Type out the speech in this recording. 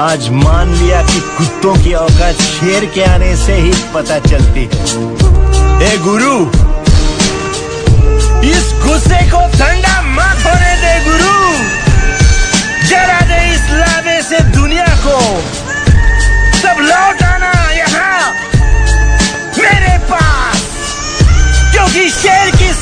आज मान लिया कि कुत्तों की औकात शेर के आने से ही पता चलती है। ए गुरु, इस गुस्से को ठंडा मत होने दे गुरु। जरा दे इस लावे से दुनिया को। सब लौट आना यहाँ मेरे पास। क्योंकि शेर की